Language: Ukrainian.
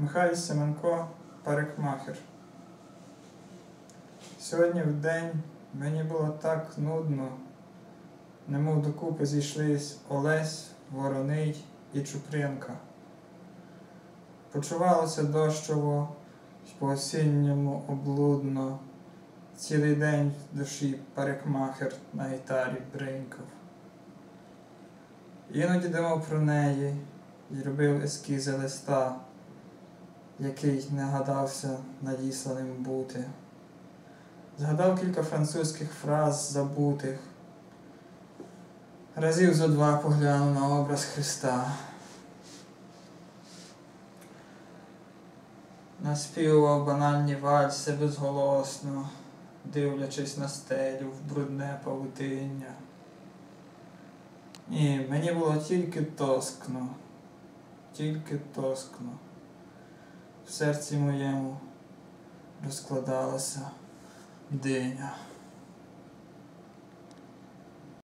Михайло Семенко, парикмахер. Сьогодні в день мені було так нудно, немов докупи зійшлись Олесь, Вороний і Чупринка. Почувалося дощово по осінньому облудно. Цілий день в душі парикмахер на гітарі бринькав. Іноді думав про неї і робив ескізи листа, який не гадався надісланим бути. Згадав кілька французьких фраз забутих. Разів зо два поглянув на образ Христа. Наспівував банальні вальси безголосно, дивлячись на стелю в брудне павутиння. Ні, мені було тільки тоскно, тільки тоскно. В серці моєму розкладалася диня.